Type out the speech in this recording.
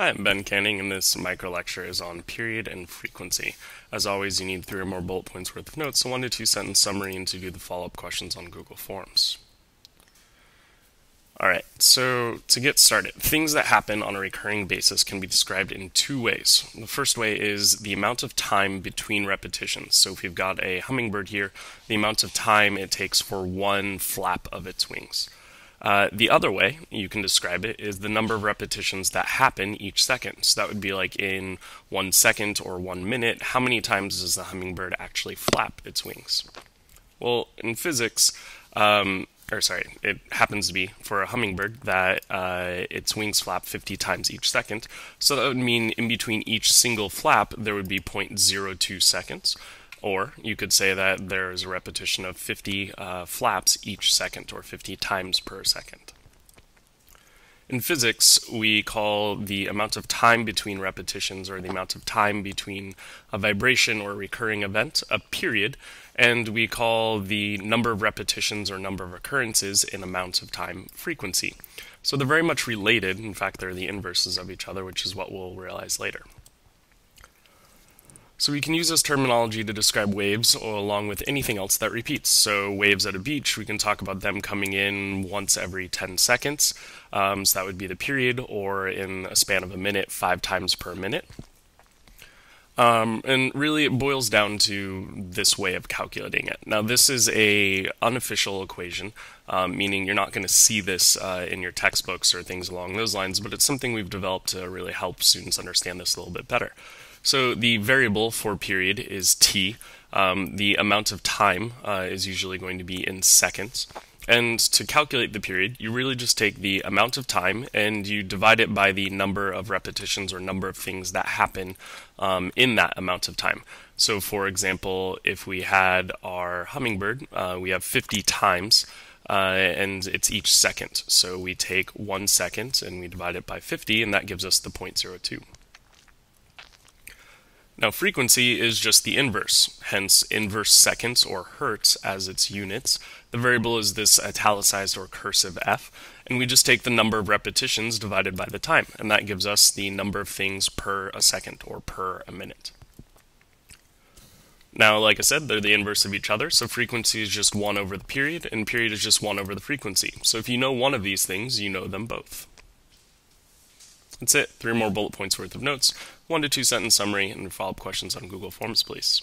Hi, I'm Ben Canning, and this micro lecture is on period and frequency. As always, you need three or more bullet points worth of notes, so one to two sentence summary, and to do the follow-up questions on Google Forms. Alright, so to get started, things that happen on a recurring basis can be described in two ways. The first way is the amount of time between repetitions. So if you've got a hummingbird here, the amount of time it takes for one flap of its wings. Uh, the other way you can describe it is the number of repetitions that happen each second. So that would be like in one second or one minute, how many times does the hummingbird actually flap its wings? Well, in physics, um, or sorry, it happens to be for a hummingbird that uh, its wings flap 50 times each second. So that would mean in between each single flap, there would be 0.02 seconds. Or you could say that there is a repetition of 50 uh, flaps each second, or 50 times per second. In physics, we call the amount of time between repetitions, or the amount of time between a vibration or a recurring event, a period, and we call the number of repetitions or number of occurrences in amount of time frequency. So they're very much related. In fact, they're the inverses of each other, which is what we'll realize later. So we can use this terminology to describe waves along with anything else that repeats. So waves at a beach, we can talk about them coming in once every 10 seconds. Um, so that would be the period, or in a span of a minute, five times per minute. Um, and really it boils down to this way of calculating it. Now this is a unofficial equation, um, meaning you're not going to see this uh, in your textbooks or things along those lines, but it's something we've developed to really help students understand this a little bit better. So the variable for period is t. Um, the amount of time uh, is usually going to be in seconds. And to calculate the period, you really just take the amount of time and you divide it by the number of repetitions or number of things that happen um, in that amount of time. So, for example, if we had our hummingbird, uh, we have 50 times. Uh, and it's each second. So we take one second and we divide it by 50, and that gives us the 0.02. Now frequency is just the inverse, hence inverse seconds or hertz as its units. The variable is this italicized or cursive f, and we just take the number of repetitions divided by the time, and that gives us the number of things per a second or per a minute. Now, like I said, they're the inverse of each other, so frequency is just 1 over the period, and period is just 1 over the frequency. So if you know one of these things, you know them both. That's it. Three more bullet points worth of notes, one to two sentence summary, and follow up questions on Google Forms, please.